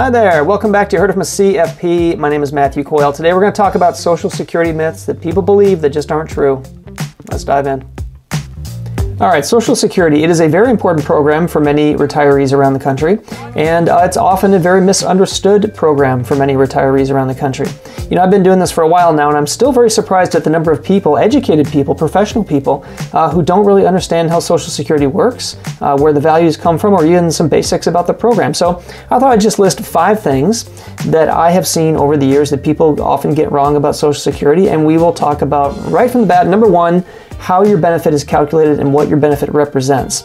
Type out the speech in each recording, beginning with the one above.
Hi there, welcome back to You Heard from a CFP. My name is Matthew Coyle. Today we're going to talk about Social Security myths that people believe that just aren't true. Let's dive in. All right, Social Security. It is a very important program for many retirees around the country, and uh, it's often a very misunderstood program for many retirees around the country. You know, I've been doing this for a while now, and I'm still very surprised at the number of people, educated people, professional people, uh, who don't really understand how Social Security works, uh, where the values come from, or even some basics about the program. So I thought I'd just list five things that I have seen over the years that people often get wrong about Social Security, and we will talk about right from the bat. Number one, how your benefit is calculated and what your benefit represents.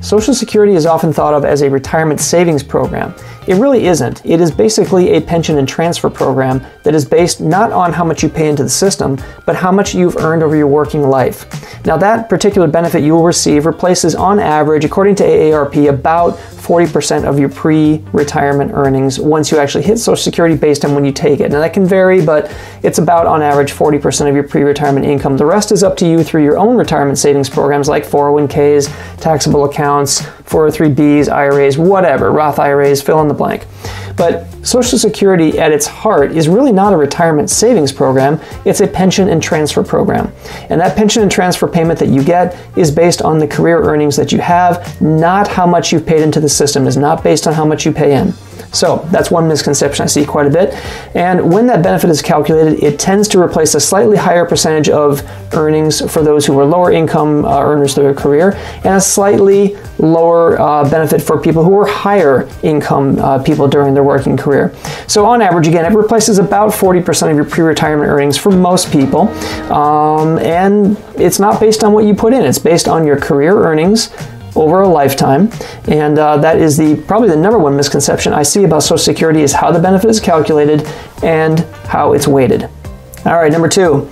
Social Security is often thought of as a retirement savings program. It really isn't. It is basically a pension and transfer program that is based not on how much you pay into the system, but how much you've earned over your working life. Now, that particular benefit you will receive replaces, on average, according to AARP, about 40% of your pre retirement earnings once you actually hit Social Security based on when you take it. Now, that can vary, but it's about, on average, 40% of your pre retirement income. The rest is up to you through your own retirement savings programs like 401ks, taxable accounts, 403bs, IRAs, whatever, Roth IRAs, fill in the blank. But Social Security at its heart is really not a retirement savings program, it's a pension and transfer program. And that pension and transfer payment that you get is based on the career earnings that you have, not how much you've paid into the system, is not based on how much you pay in. So that's one misconception I see quite a bit. And when that benefit is calculated, it tends to replace a slightly higher percentage of earnings for those who are lower income uh, earners through their career, and a slightly lower uh, benefit for people who are higher income uh, people during their working career. So on average, again, it replaces about 40% of your pre-retirement earnings for most people, um, and it's not based on what you put in. It's based on your career earnings over a lifetime. And uh, that is the probably the number one misconception I see about Social Security is how the benefit is calculated and how it's weighted. All right, number two,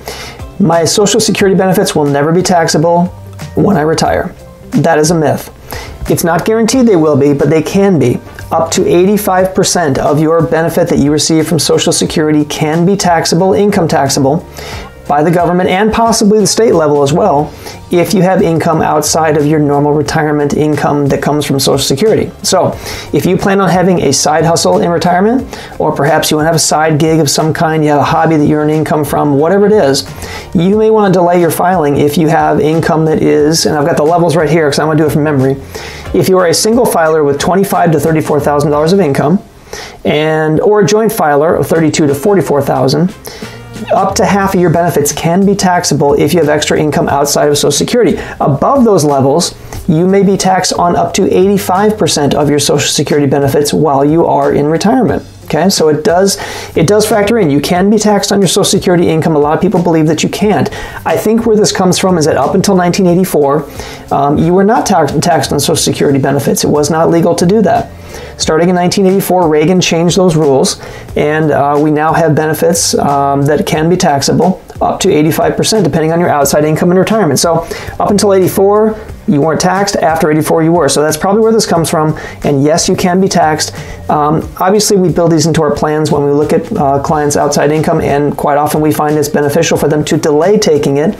my Social Security benefits will never be taxable when I retire. That is a myth. It's not guaranteed they will be, but they can be. Up to 85% of your benefit that you receive from Social Security can be taxable, income taxable, by the government and possibly the state level as well if you have income outside of your normal retirement income that comes from Social Security. So, if you plan on having a side hustle in retirement, or perhaps you want to have a side gig of some kind, you have a hobby that you earn income from, whatever it is, you may want to delay your filing if you have income that is, and I've got the levels right here because I'm going to do it from memory. If you are a single filer with twenty-five to thirty-four thousand dollars of income, and or a joint filer of thirty-two to forty-four thousand up to half of your benefits can be taxable if you have extra income outside of Social Security. Above those levels, you may be taxed on up to 85% of your Social Security benefits while you are in retirement. Okay, so it does it does factor in. You can be taxed on your Social Security income. A lot of people believe that you can't. I think where this comes from is that up until 1984, um, you were not tax- taxed on Social Security benefits. It was not legal to do that. Starting in 1984, Reagan changed those rules, and uh, we now have benefits um, that can be taxable up to 85%, depending on your outside income and retirement. So, up until 84, you weren't taxed. After 84, you were. So that's probably where this comes from. And yes, you can be taxed. Um, obviously, we build these into our plans when we look at uh, clients' outside income, and quite often we find it's beneficial for them to delay taking it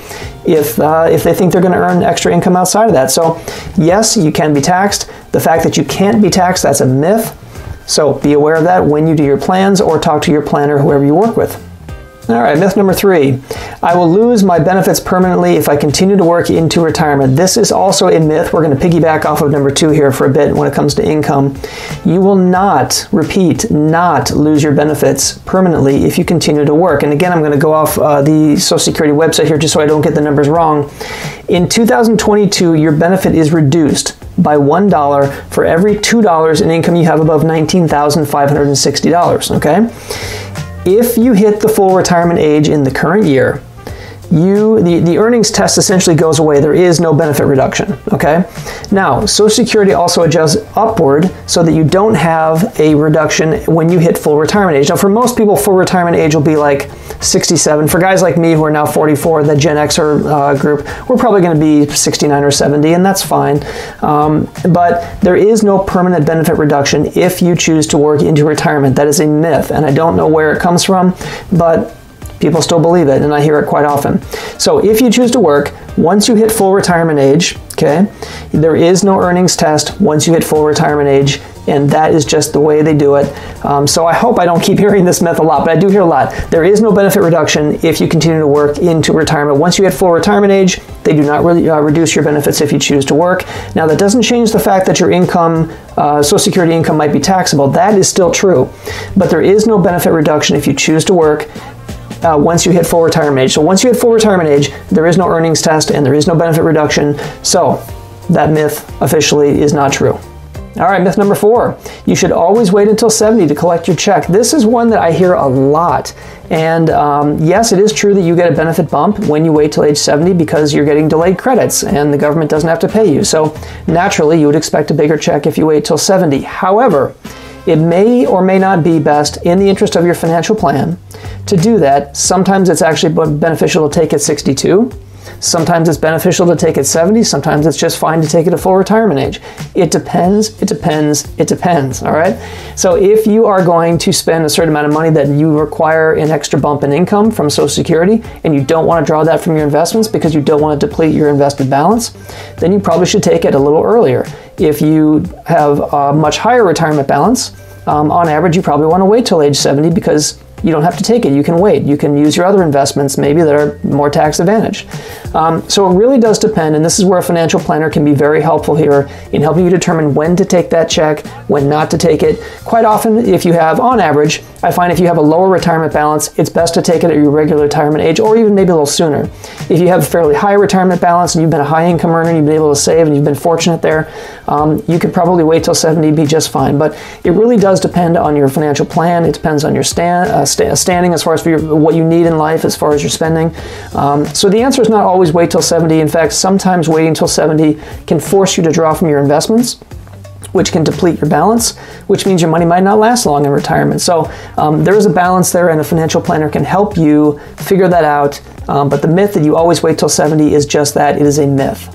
if uh, if they think they're going to earn extra income outside of that. So yes, you can be taxed. The fact that you can't be taxed, that's a myth. So be aware of that when you do your plans or talk to your planner, whoever you work with. All right, myth number three. I will lose my benefits permanently if I continue to work into retirement. This is also a myth. We're going to piggyback off of number two here for a bit when it comes to income. You will not, repeat, not lose your benefits permanently if you continue to work. And again, I'm going to go off uh, the Social Security website here just so I don't get the numbers wrong. In 2022, your benefit is reduced by $1 for every $2 in income you have above $19,560, okay? if you hit the full retirement age in the current year, you the, the earnings test essentially goes away. There is no benefit reduction. Okay. Now, Social Security also adjusts upward so that you don't have a reduction when you hit full retirement age. Now, for most people, full retirement age will be like 67. For guys like me who are now 44, the Gen Xer uh, group, we're probably going to be 69 or 70, and that's fine. Um, but there is no permanent benefit reduction if you choose to work into retirement. That is a myth, and I don't know where it comes from, but People still believe it, and I hear it quite often. So if you choose to work, once you hit full retirement age, okay, there is no earnings test once you hit full retirement age and that is just the way they do it. Um, so I hope I don't keep hearing this myth a lot, but I do hear a lot. There is no benefit reduction if you continue to work into retirement. Once you hit full retirement age, they do not really uh, reduce your benefits if you choose to work. Now that doesn't change the fact that your income, uh, Social Security income, might be taxable. That is still true, but there is no benefit reduction if you choose to work uh, once you hit full retirement age. So once you hit full retirement age, there is no earnings test and there is no benefit reduction. So that myth officially is not true. All right, myth number four. You should always wait until 70 to collect your check. This is one that I hear a lot. And um, yes, it is true that you get a benefit bump when you wait till age 70 because you're getting delayed credits and the government doesn't have to pay you. So naturally, you would expect a bigger check if you wait till 70. However, it may or may not be best in the interest of your financial plan to do that. Sometimes it's actually beneficial to take at 62. Sometimes it's beneficial to take at 70, sometimes it's just fine to take it at full retirement age. It depends, it depends, it depends, all right? So if you are going to spend a certain amount of money that you require an extra bump in income from Social Security and you don't want to draw that from your investments because you don't want to deplete your invested balance, then you probably should take it a little earlier. If you have a much higher retirement balance, um, on average, you probably want to wait till age 70 because you don't have to take it. You can wait. You can use your other investments maybe that are more tax advantaged. Um, so it really does depend, and this is where a financial planner can be very helpful here in helping you determine when to take that check, when not to take it. Quite often, if you have, on average, I find if you have a lower retirement balance, it's best to take it at your regular retirement age or even maybe a little sooner. If you have a fairly high retirement balance and you've been a high income earner, you've been able to save and you've been fortunate there, um, you could probably wait till 70 be just fine. But it really does depend on your financial plan. It depends on your stand, uh, st standing as far as your, what you need in life as far as your spending. Um, so the answer is not always wait till 70. In fact, sometimes waiting till 70 can force you to draw from your investments which can deplete your balance, which means your money might not last long in retirement. So um, there is a balance there, and a financial planner can help you figure that out. Um, but the myth that you always wait till 70 is just that it is a myth.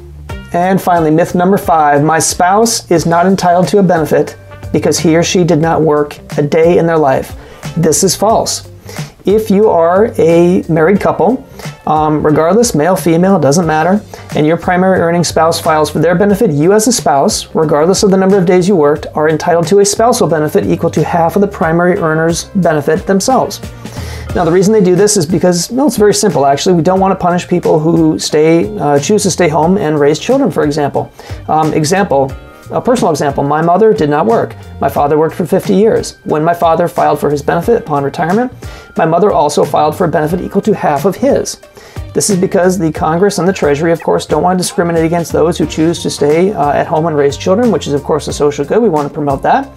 And finally, myth number five my spouse is not entitled to a benefit because he or she did not work a day in their life. This is false. If you are a married couple, um, regardless, male, female, doesn't matter, and your primary earning spouse files for their benefit, you as a spouse, regardless of the number of days you worked, are entitled to a spousal benefit equal to half of the primary earner's benefit themselves. Now, the reason they do this is because, well, it's very simple actually. We don't want to punish people who stay, uh, choose to stay home and raise children, for example. Um, example, a personal example, my mother did not work. My father worked for 50 years. When my father filed for his benefit upon retirement, my mother also filed for a benefit equal to half of his. This is because the Congress and the Treasury, of course, don't want to discriminate against those who choose to stay uh, at home and raise children, which is, of course, a social good. We want to promote that.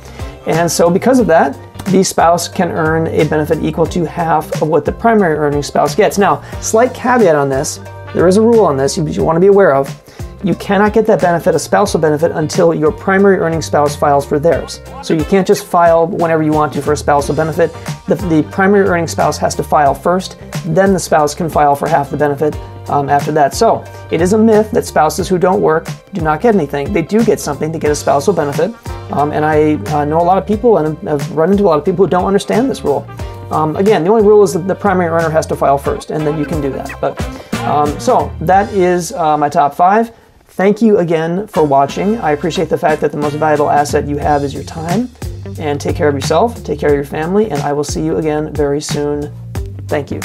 And so, because of that, the spouse can earn a benefit equal to half of what the primary earning spouse gets. Now, slight caveat on this there is a rule on this you, you want to be aware of you cannot get that benefit, a spousal benefit, until your primary earning spouse files for theirs. So you can't just file whenever you want to for a spousal benefit. The, the primary earning spouse has to file first, then the spouse can file for half the benefit um, after that. So it is a myth that spouses who don't work do not get anything. They do get something to get a spousal benefit. Um, and I uh, know a lot of people and I've run into a lot of people who don't understand this rule. Um, again, the only rule is that the primary earner has to file first, and then you can do that. But um, so that is uh, my top five. Thank you again for watching. I appreciate the fact that the most valuable asset you have is your time. And take care of yourself, take care of your family, and I will see you again very soon. Thank you.